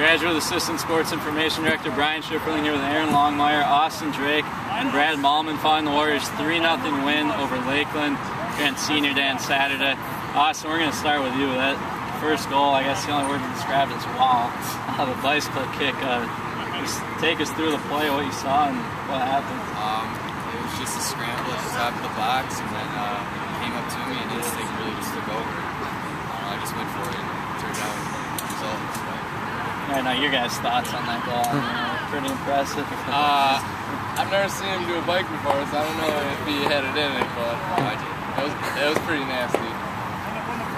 Graduate Assistant Sports Information Director Brian Schifferling here with Aaron Longmire, Austin Drake, and Brad Malman following the Warriors 3 0 win over Lakeland against Senior Day on Saturday. Austin, we're going to start with you. That first goal, I guess the only word to describe it is wow. Uh, the bicycle kick. Uh, just take us through the play, what you saw, and what happened. Um, it was just a scramble at the top of the box, and then uh, came up to me, and instinct really just took over. Uh, I just went for it, and it turned out the result. But, I know your guys' thoughts on that goal. Pretty impressive. Uh, I've never seen him do a bike before, so I don't know if he had it in it, but I did. it was, it was pretty nasty.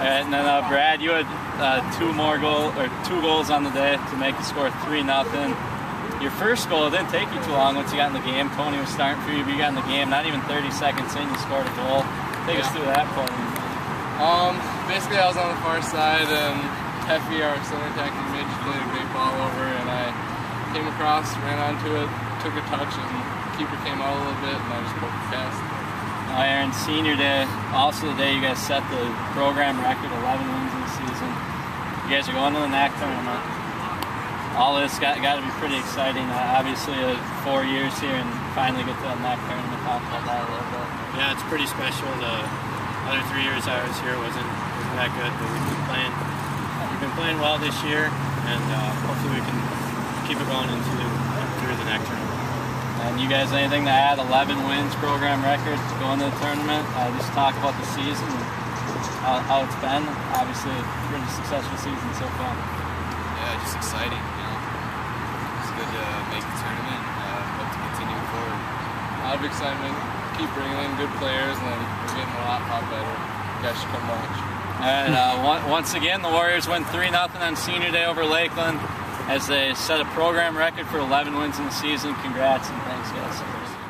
And then uh, Brad, you had uh, two more goal or two goals on the day to make the score three nothing. Your first goal didn't take you too long once you got in the game. Tony was starting for you, but you got in the game. Not even 30 seconds in, you scored a goal. Take us through that play. Um, basically, I was on the far side, and Heffy, our center attacking mid, played a great ball over, and I came across, ran onto it, took a touch, and keeper came out a little bit, and I just poked it fast. Now, Aaron, senior day, also the day you guys set the program record, 11 wins in the season. You guys are going to the NAC tournament. All this got, got to be pretty exciting. Uh, obviously, uh, four years here and finally get to the NAC tournament. Talk about that a little bit. Yeah, it's pretty special. The other three years I was here wasn't, wasn't that good, but we've been playing we've been playing well this year, and uh, hopefully we can keep it going into through the next tournament. And you guys, anything to add? 11 wins, program record going to the tournament. Uh, just talk about the season, how, how it's been. Obviously, been a pretty successful season so far. Yeah, just exciting, you know. It's good to make the tournament, and uh, hope to continue forward. A lot of excitement, keep bringing in good players, and we're getting a lot, lot better. You guys should come watch. And uh, one, once again, the Warriors win 3 0 on senior day over Lakeland as they set a program record for 11 wins in the season. Congrats and thanks, guys.